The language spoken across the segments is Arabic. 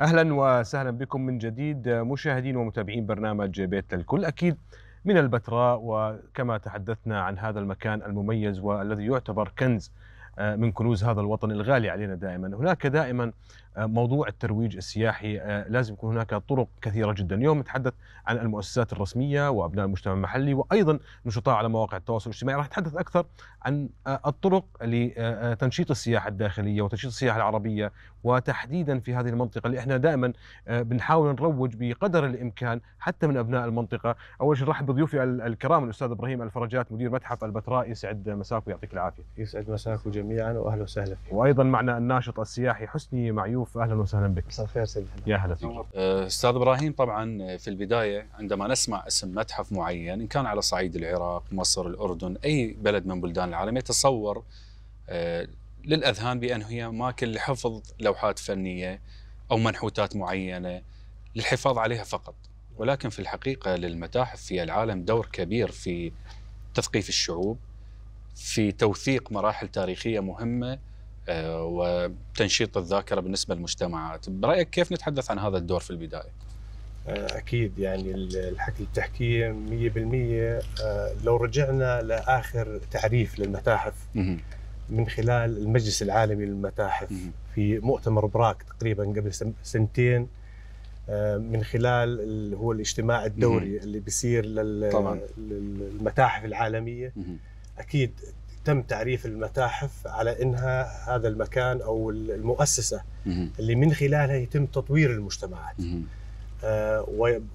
أهلا وسهلا بكم من جديد مشاهدين ومتابعين برنامج بيت الكل. أكيد من البتراء وكما تحدثنا عن هذا المكان المميز والذي يعتبر كنز من كنوز هذا الوطن الغالي علينا دائما. هناك دائما موضوع الترويج السياحي لازم يكون هناك طرق كثيرة جدا. اليوم نتحدث عن المؤسسات الرسمية وأبناء المجتمع المحلي وأيضا نشطاء على مواقع التواصل الاجتماعي. راح نتحدث أكثر عن الطرق لتنشيط السياحة الداخلية وتنشيط السياحة العربية وتحديدا في هذه المنطقة اللي إحنا دائما بنحاول نروج بقدر الإمكان حتى من أبناء المنطقة. أول شيء نرحب بضيوفي الكرام الأستاذ إبراهيم الفرجات مدير متحف البتراء يسعد مساك ويعطيك العافية. يسعد مساكم جميعا واهلا وسهلا فيكم وأيضا معنا الناشط السياحي حسني معيوف أهلا وسهلا بك. مساء الخير سيدي يا هلا فيك. أستاذ إبراهيم طبعا في البداية عندما نسمع اسم متحف معين إن كان على صعيد العراق مصر الأردن أي بلد من بلدان العالم يتصور للأذهان بأن هي اماكن لحفظ لوحات فنية أو منحوتات معينة للحفاظ عليها فقط. ولكن في الحقيقة للمتاحف في العالم دور كبير في تثقيف الشعوب في توثيق مراحل تاريخية مهمة وتنشيط الذاكرة بالنسبة للمجتمعات، برأيك كيف نتحدث عن هذا الدور في البداية؟ أكيد يعني الحكي اللي بتحكيه 100% لو رجعنا لآخر تعريف للمتاحف من خلال المجلس العالمي للمتاحف في مؤتمر براك تقريبا قبل سنتين من خلال اللي هو الاجتماع الدوري اللي بيصير للمتاحف العالمية. أكيد تم تعريف المتاحف على إنها هذا المكان أو المؤسسة اللي من خلالها يتم تطوير المجتمعات. آه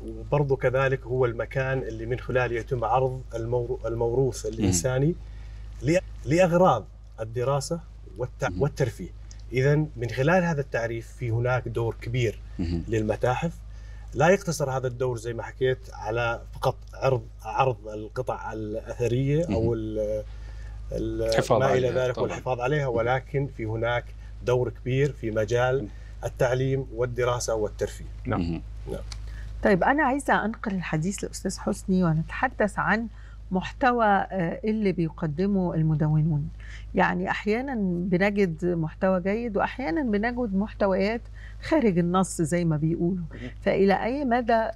وبرضه كذلك هو المكان اللي من خلاله يتم عرض الموروث الإنساني لأغراض الدراسة والترفيه. اذا من خلال هذا التعريف في هناك دور كبير للمتاحف. لا يقتصر هذا الدور زي ما حكيت على فقط عرض عرض القطع الأثرية أو ما إلى ذلك طبعا. والحفاظ عليها ولكن في هناك دور كبير في مجال التعليم والدراسة والترفيه. نعم. نعم. طيب أنا عايزة أنقل الحديث لأستاذ حسني ونتحدث عن محتوى اللي بيقدمه المدونون يعني أحيانا بنجد محتوى جيد واحيانا بنجد محتويات خارج النص زي ما بيقولوا فإلى أي مدى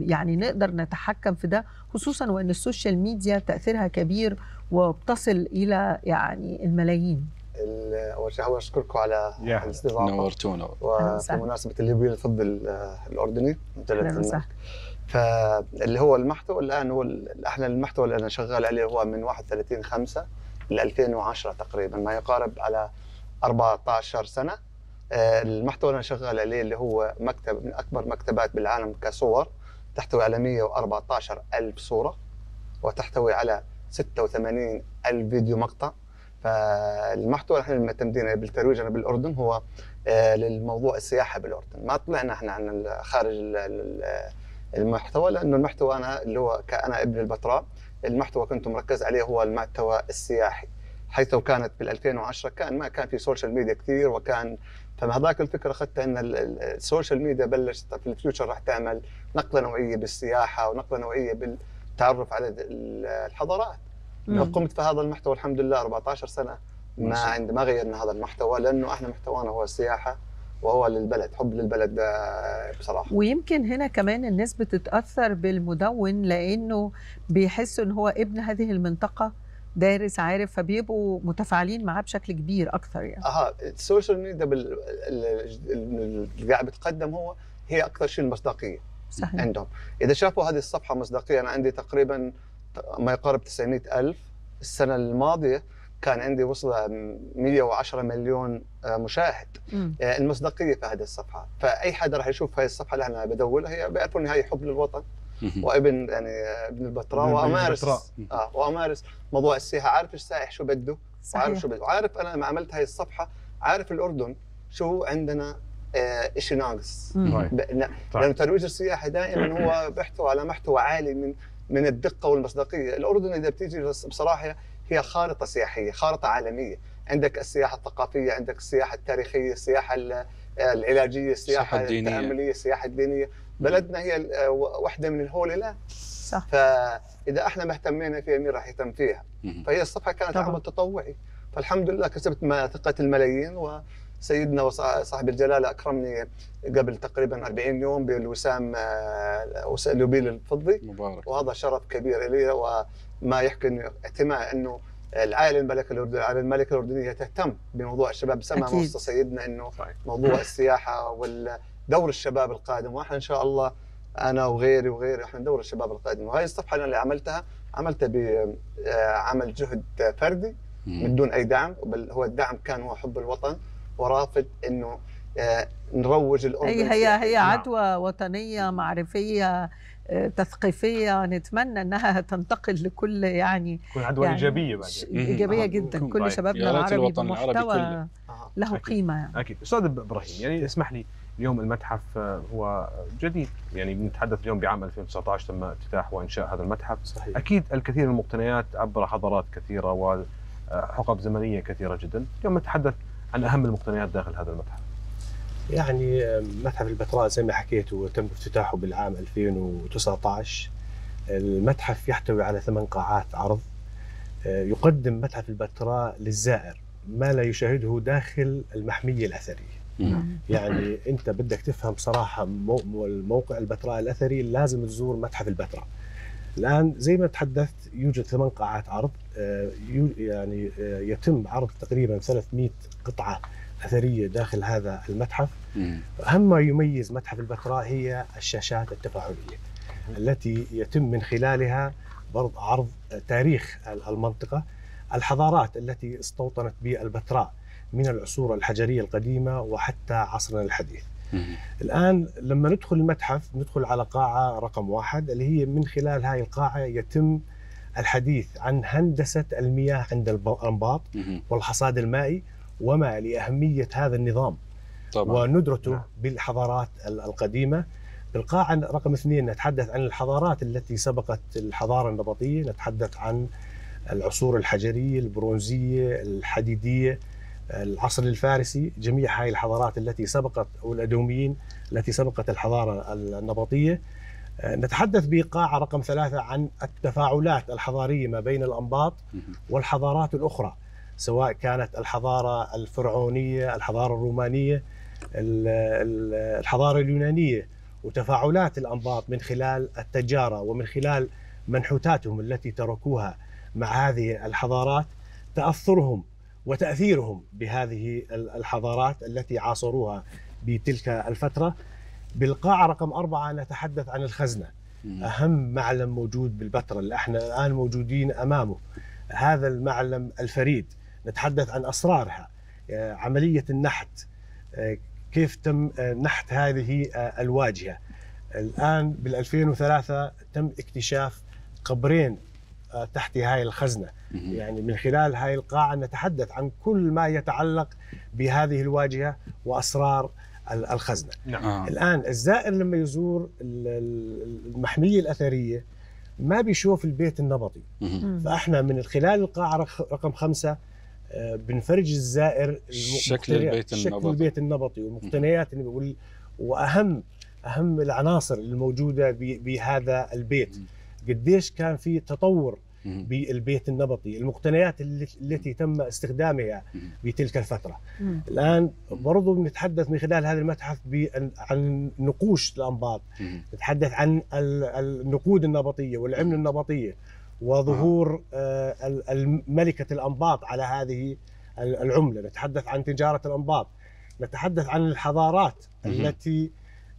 يعني نقدر نتحكم في ده خصوصا وإن السوشيال ميديا تأثيرها كبير وبتصل إلى يعني الملايين. أول شيء حابب أشكركم على الاستضافة. نورتونا. وفي مناسبة اليوبيل الفضي الأردني فاللي هو المحتوى الآن هو إحنا المحتوى اللي أنا شغال عليه هو من 31 5 ل 2010 تقريبا ما يقارب على 14 سنة. المحتوى اللي أنا شغال عليه اللي هو مكتب من أكبر مكتبات بالعالم كصور تحتوي على 114 ألف صورة وتحتوي على 86 ألف فيديو مقطع. فالمحتوى اللي إحنا معتمدين بالترويج أنا بالأردن هو للموضوع السياحة بالأردن. ما طلعنا إحنا عن خارج المحتوى لأنه المحتوى أنا اللي هو كأنا ابن البتراء المحتوى كنت مركز عليه هو المحتوى السياحي. حيث كانت بال 2010 كان ما كان في سوشيال ميديا كثير وكان فهذاك الفكرة أخذتها إن السوشيال ميديا بلشت في ال future راح تعمل نقلة نوعية بالسياحة ونقلة نوعية بالتعرف على الحضارات. قمت في هذا المحتوى الحمد لله 14 سنة. ما عند ما غيرنا هذا المحتوى لأنه إحنا محتوانا هو السياحة وهو للبلد حب للبلد بصراحة. ويمكن هنا كمان الناس بتتأثر بالمدون لأنه بيحسوا إن هو ابن هذه المنطقة دارس عارف فبيبقوا متفاعلين معاه بشكل كبير أكثر يعني. أها السوشيال ميديا. اللي قاعد بتقدم هو هي أكثر شيء المصداقية. صحيح. عندهم. إذا شافوا هذه الصفحة مصداقية أنا عندي تقريبا ما يقارب 900 ألف. السنة الماضية كان عندي وصل 110 مليون مشاهد. م. المصداقية في هذه الصفحة. فأي حدا راح يشوف هذه الصفحة اللي أنا بدولها هي بيعرفوا هي حب للوطن. وابن يعني ابن البتراء وأمارس. آه وأمارس موضوع السياحة. عارف السائح شو بده؟ وعارف شو بده. وعارف أنا لما عملت هاي الصفحة عارف الأردن شو عندنا؟ آه شيء ناقص لأنه ترويج السياحه دائما هو بيحتوي على محتوى عالي من من الدقة والمصداقية، الأردن إذا بتيجي بصراحة هي خارطة سياحية، خارطة عالمية، عندك السياحة الثقافية، عندك السياحة التاريخية، السياحة العلاجية، السياحة الدينية. التأملية، السياحة الدينية، بلدنا هي واحدة من الهول لا صح. فإذا إحنا ما اهتمينا فيها مين راح يهتم فيها؟ فهي الصفحة كانت طبعاً. عمل تطوعي، فالحمد لله كسبت ثقة الملايين و سيدنا وصاحب الجلالة أكرمني قبل تقريبا 40 يوم بالوسام آه، نوبيل الفضي. مبارك. وهذا شرف كبير لي وما يحكي اعتماء إنه العائله الملكه الاردنيه العائله الملكه الاردنيه تهتم بموضوع الشباب. سمع موصى سيدنا إنه موضوع السياحة والدور الشباب القادم. وإحنا إن شاء الله أنا وغيري وغيري إحنا ندور الشباب القادم. وهي الصفحة اللي عملتها عملتها بعمل جهد فردي من دون أي دعم بل هو الدعم كان هو حب الوطن. ورافض إنه آه، نروج الأردن هي هي هي نعم. عدوى وطنية معرفية آه، تثقيفية. نتمنى إنها تنتقل لكل يعني تكون عدوى يعني إيجابية بعدين إيجابية جدا. كل شبابنا العربي بمحتوى له قيمة يعني. أكيد. أستاذ إبراهيم يعني اسمح لي اليوم المتحف آه، هو جديد. يعني بنتحدث اليوم بعام 2019 تم افتتاح وإنشاء هذا المتحف. صحيح. أكيد الكثير من المقتنيات عبر حضارات كثيرة وحقب زمنية كثيرة جدا. اليوم نتحدث عن أهم المقتنيات داخل هذا المتحف؟ يعني متحف البتراء زي ما حكيت وتم افتتاحه بالعام 2019 المتحف يحتوي على ثمان قاعات عرض. آه، يقدم متحف البتراء للزائر ما لا يشاهده داخل المحمية الأثرية. نعم. يعني أنت بدك تفهم صراحة الموقع البتراء الأثري لازم تزور متحف البتراء. الآن زي ما تحدثت يوجد ثمان قاعات عرض آه، يعني يتم عرض تقريبا 300 قطعة أثرية داخل هذا المتحف. أهم ما يميز متحف البتراء هي الشاشات التفاعلية التي يتم من خلالها برض عرض تاريخ المنطقة. الحضارات التي استوطنت بالبتراء من العصور الحجرية القديمة وحتى عصرنا الحديث. الآن لما ندخل المتحف ندخل على قاعة رقم واحد اللي هي من خلال هاي القاعة يتم الحديث عن هندسة المياه عند الأنباط والحصاد المائي وما لأهمية هذا النظام. طبعا. وندرته نعم. بالحضارات القديمة. بالقاعة رقم اثنين نتحدث عن الحضارات التي سبقت الحضارة النبطية نتحدث عن العصور الحجرية البرونزية الحديدية. العصر الفارسي جميع هاي الحضارات التي سبقت أو الأدوميين التي سبقت الحضارة النبطية. نتحدث بقاعة رقم ثلاثة عن التفاعلات الحضارية ما بين الأنباط والحضارات الأخرى سواء كانت الحضارة الفرعونية، الحضارة الرومانية، الحضارة اليونانية وتفاعلات الأنباط من خلال التجارة ومن خلال منحوتاتهم التي تركوها مع هذه الحضارات تأثرهم وتأثيرهم بهذه الحضارات التي عاصروها بتلك الفترة. بالقاعه رقم أربعة نتحدث عن الخزنة. أهم معلم موجود بالبتراء اللي إحنا الآن موجودين أمامه. هذا المعلم الفريد نتحدث عن أسرارها آه، عملية النحت آه، كيف تم آه، نحت هذه الواجهة الآن بال 2003 تم اكتشاف قبرين تحت هاي الخزنة. يعني من خلال هاي القاعة نتحدث عن كل ما يتعلق بهذه الواجهة وأسرار الخزنة. نعم. الآن الزائر لما يزور المحمية الأثرية ما بيشوف البيت النبطي. فإحنا من خلال القاعة رقم خمسة آه، بنفرج الزائر شكل البيت النبطي. شكل البيت النبطي والمقتنيات واهم أهم العناصر الموجودة بهذا البيت. قديش كان في تطور بالبيت النبطي المقتنيات التي تم استخدامها بتلك الفترة. الآن برضو بنتحدث من خلال هذا المتحف عن نقوش الأنباط. نتحدث عن النقود النبطية والعملة النبطية وظهور آه، ملكة الأنباط على هذه العملة. نتحدث عن تجارة الأنباط. نتحدث عن الحضارات التي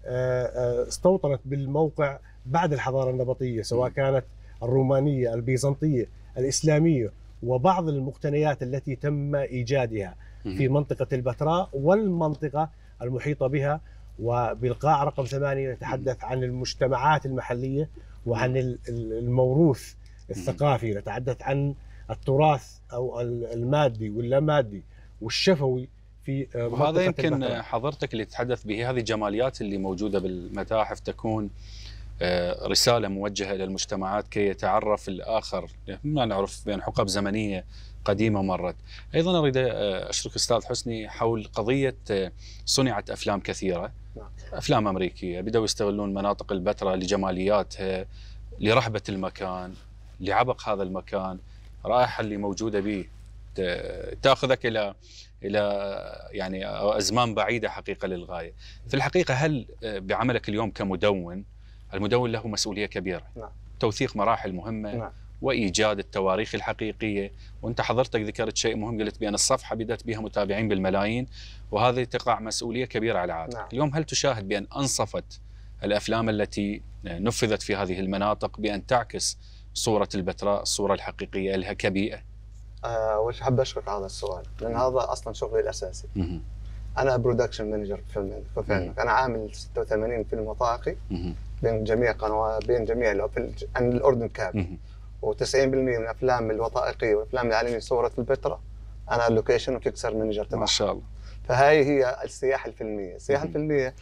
آه، آه، استوطنت بالموقع بعد الحضارة النبطية سواء كانت الرومانية البيزنطية الإسلامية وبعض المقتنيات التي تم إيجادها في منطقة البتراء والمنطقة المحيطة بها. وبالقاع رقم ثمانية نتحدث عن المجتمعات المحلية وعن الموروث الثقافي نتحدث عن التراث أو المادي واللامادي والشفوي في وهذا يمكن. حضرتك اللي تتحدث به هذه الجماليات اللي موجودة بالمتاحف تكون آه، رسالة موجهة إلى المجتمعات كي يتعرف الآخر ما نعرف بين حقب زمنية قديمة مرت. أيضا أريد آه، اشرك أستاذ حسني حول قضية آه، صنعت أفلام كثيرة نعم. أفلام أمريكية بدأوا يستغلون مناطق البتراء لجمالياتها لرهبه المكان لعبق هذا المكان رائحة اللي موجودة به تأخذك إلى إلى يعني أزمان بعيدة حقيقة للغاية. في الحقيقة هل بعملك اليوم كمدون المدون له مسؤولية كبيرة. نعم. توثيق مراحل مهمة نعم. وإيجاد التواريخ الحقيقية وأنت حضرتك ذكرت شيء مهم قلت بأن الصفحة بدأت بها متابعين بالملايين وهذه تقع مسؤولية كبيرة على عاتقك نعم. اليوم هل تشاهد بأن أنصفت الأفلام التي نفذت في هذه المناطق بأن تعكس صورة البتراء الصورة الحقيقية لها كبيئة آه وش حاب أشكرك على هذا السؤال لأن هذا أصلا شغلي الأساسي مهم. أنا production manager في فيلم في أنا عامل 86 فيلم وثائقي. بين جميع قنوات بين جميع عن الأردن كامل مهم. و90% من الأفلام الوثائقية والأفلام العالمية صورت في البتراء أنا ال location و fixer manager تبعها ما شاء الله فهاي هي السياحه الفيلمية، السياحه. الفيلمية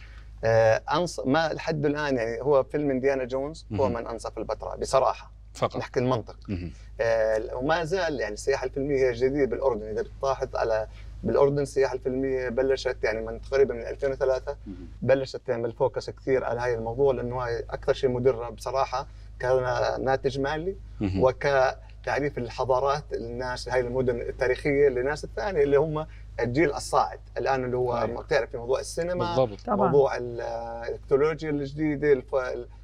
آه أنص... ما لحد الآن يعني هو فيلم إنديانا جونز هو. من أنصف البتراء بصراحة فقط نحكي المنطق. آه وما زال يعني السياحه الفيلمية هي جديده بالأردن إذا بتلاحظ على بالأردن السياحة الفيلمية بلشت يعني من تقريبا من 2003 مهم. بلشت تعمل focus كثير على هاي الموضوع لأنه هاي أكثر شيء مدره بصراحة كناتج مالي. وكتعريف الحضارات الناس هاي المدن التاريخية للناس الثانية اللي هم الجيل الصاعد الآن اللي هو صحيح. بتعرف في موضوع السينما بالضبط طبعا موضوع ال- التكنولوجيا الجديدة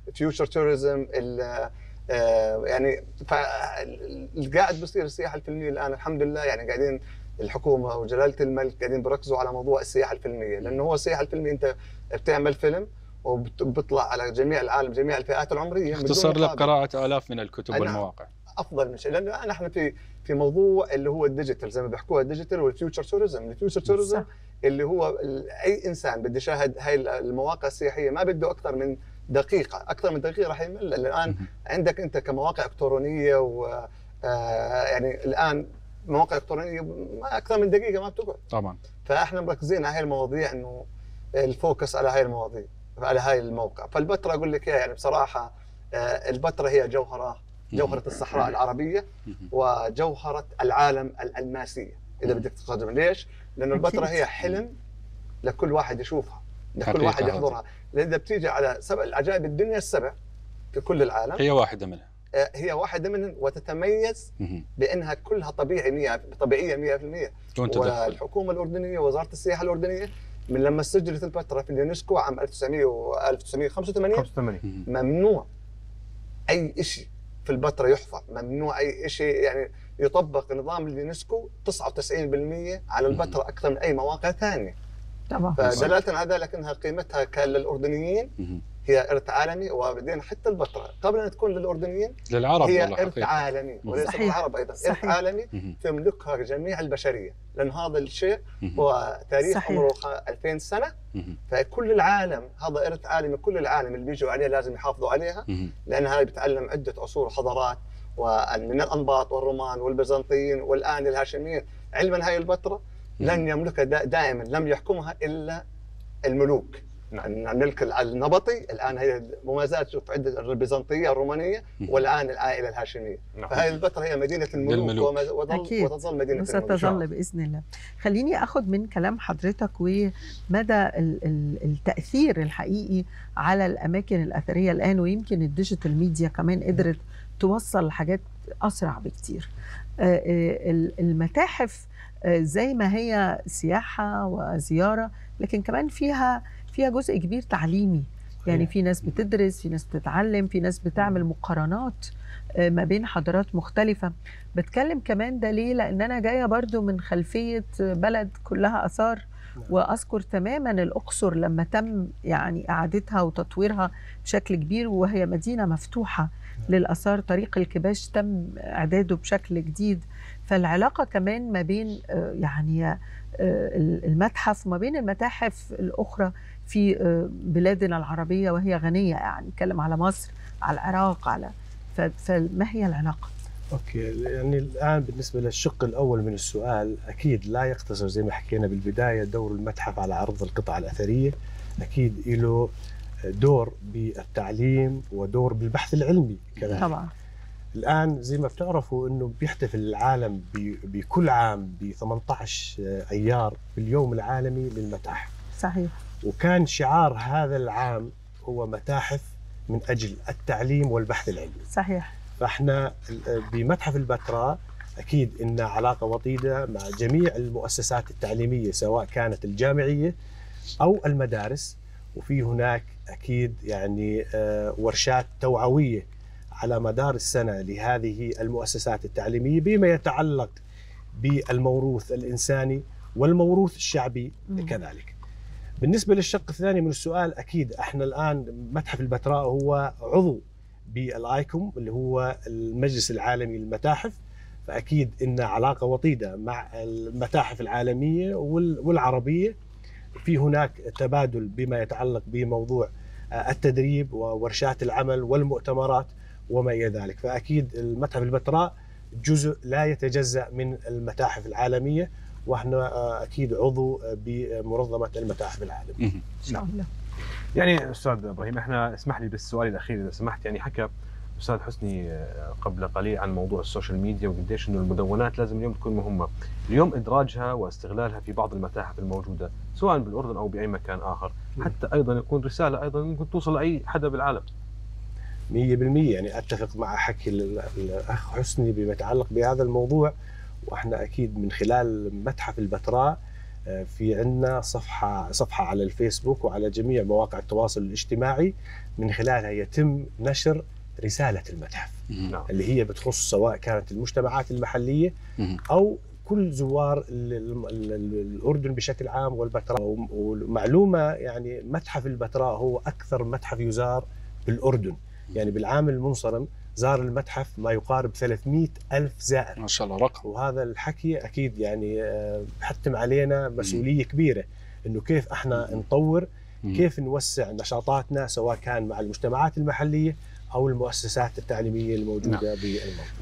ال future tourism يعني اللي قاعد بصير السياحة الفيلمية الآن الحمد لله يعني قاعدين الحكومة وجلاله الملك قاعدين بيركزوا على موضوع السياحة الفيلمية لأنه هو السياحة الفيلمية أنت بتعمل فيلم وبيطلع على جميع العالم جميع الفئات العمرية اختصر لك. قراءة آلاف من الكتب. والمواقع أفضل من شيء لأنه نحن في في موضوع اللي هو ال digital زي ما بيحكوها ال digital وال future tourism ال future tourism. اللي هو أي إنسان بده يشاهد هاي المواقع السياحية ما بده أكثر من دقيقة أكثر من دقيقة راح يمل لأن الان. عندك أنت كمواقع إلكترونية و آه، يعني الآن مواقع الكترونيه ما أكثر من دقيقة ما بتقعد طبعا فإحنا مركزين على هاي المواضيع إنه الفوكس على هاي المواضيع على هاي الموقع فالبتراء أقول لك إياها يعني بصراحة آه، البتراء هي جوهرة جوهرة الصحراء العربية. وجوهرة العالم الالماسيه إذا. بدك تقدم ليش؟ لأنه. البتراء هي حلم لكل واحد يشوفها لكل واحد. يحضرها لأن إذا بتيجي على سبع العجائب الدنيا السبع في كل العالم هي واحدة منها هي واحدة منهم وتتميز. بأنها كلها طبيعي 100% طبيعية 100% دون تدخل؟ والحكومة الأردنية ووزاره السياحة الأردنية من لما سجلت البتراء في اليونسكو عام 1900 و 1985 85 مهم. ممنوع أي شيء في البتراء يحفر. ممنوع أي شيء يعني يطبق نظام اليونسكو 99% على البتراء أكثر من أي مواقع ثانية. طبعا فدلالة على ذلك أنها قيمتها كان للاردنيين مهم. هي إرث عالمي وبعدين حتى البتراء قبل أن تكون للأردنيين للعرب هي إرث حقيقة عالمي وليس. للعرب أيضا إرث صحيح. عالمي. تملكها جميع البشرية لأن هذا الشيء. هو تاريخ صحيح. عمره خ- 2000 سنة مهم. فكل العالم هذا إرث عالمي كل العالم اللي بيجوا عليه لازم يحافظوا عليها. لأن هاي بتعلم عدة عصور حضارات ومن الأنباط والرومان والبيزنطيين والآن الهاشميين علما هاي الفترة لن يملكها دا- دائما لم يحكمها إلا الملوك. الملك النبطي الآن هي مميزات شوف عدة البيزنطيه الرومانية. والآن العائلة الهاشمية نعم. فهي البترا هي مدينة الملوك. وما- أكيد. وتظل مدينة الملوك وستظل بإذن الله. خليني أخذ من كلام حضرتك ومدى ال- ال- التأثير الحقيقي على الأماكن الأثرية الآن ويمكن ال digital media كمان قدرت توصل حاجات أسرع بكتير. آه، آه، ال- المتاحف آه، زي ما هي سياحة وزيارة لكن كمان فيها فيها جزء كبير تعليمي. يعني في ناس بتدرس في ناس بتتعلم في ناس بتعمل مقارنات آه، ما بين حضارات مختلفة. بتكلم كمان ده ليه لأن أنا جاية برضو من خلفية بلد كلها آثار. نعم. وأذكر تماما الأقصر لما تم يعني إعادتها وتطويرها بشكل كبير وهي مدينة مفتوحة للآثار. طريق الكباش تم إعداده بشكل جديد. فالعلاقة كمان ما بين آه، يعني المتحف وما بين المتاحف الأخرى في آه، بلادنا العربية وهي غنية يعني نتكلم على مصر على العراق على فما هي العلاقة؟ أوكي يعني الآن بالنسبة للشق الأول من السؤال أكيد لا يقتصر زي ما حكينا بالبداية دور المتحف على عرض القطع الأثرية أكيد له دور بالتعليم ودور بالبحث العلمي كذلك طبعا الآن زي ما بتعرفوا إنه بيحتفل العالم بكل عام ب 18 ايار باليوم العالمي للمتاحف. صحيح. وكان شعار هذا العام هو متاحف من أجل التعليم والبحث العلمي. صحيح. فإحنا بمتحف البتراء أكيد إن علاقة وطيدة مع جميع المؤسسات التعليمية سواء كانت الجامعية أو المدارس. وفي هناك أكيد يعني آه، ورشات توعوية على مدار السنة لهذه المؤسسات التعليمية بما يتعلق بالموروث الإنساني والموروث الشعبي كذلك. بالنسبة للشق الثاني من السؤال أكيد إحنا الآن متحف البتراء هو عضو بالآيكوم اللي هو المجلس العالمي للمتاحف. فأكيد إن علاقة وطيدة مع المتاحف العالمية والعربية. في هناك تبادل بما يتعلق بموضوع التدريب وورشات العمل والمؤتمرات. وما إلى ذلك. فأكيد المتحف البتراء جزء لا يتجزأ من المتاحف العالمية وإحنا أكيد عضو بمنظمة المتاحف العالمية. إن شاء الله. يعني أستاذ إبراهيم إحنا اسمح لي بالسؤال الأخير إذا سمحت. يعني حكى أستاذ حسني آه، قبل قليل عن موضوع السوشيال ميديا وقديش إنه المدونات لازم اليوم تكون مهمة، اليوم إدراجها واستغلالها في بعض المتاحف الموجودة سواء بالأردن أو بأي مكان آخر، حتى أيضا يكون رسالة أيضا ممكن توصل لأي حدا بالعالم. 100% يعني أتفق مع حكي الأخ حسني بما يتعلق بهذا الموضوع وإحنا أكيد من خلال متحف البتراء آه، في عندنا صفحه صفحة على الفيسبوك وعلى جميع مواقع التواصل الاجتماعي. من خلالها يتم نشر رسالة المتحف نعم. اللي هي بتخص سواء كانت المجتمعات المحلية أو كل زوار الأردن بشكل عام والبتراء. ومعلومه يعني متحف البتراء هو أكثر متحف يزار بالأردن. يعني بالعام المنصرم زار المتحف ما يقارب 300 ألف زائر ما شاء الله رقم وهذا الحكي أكيد يعني آه، بحتم علينا مسؤولية كبيرة أنه كيف إحنا نطور كيف نوسع نشاطاتنا سواء كان مع المجتمعات المحلية أو المؤسسات التعليمية الموجودة نعم. بالمنطقة.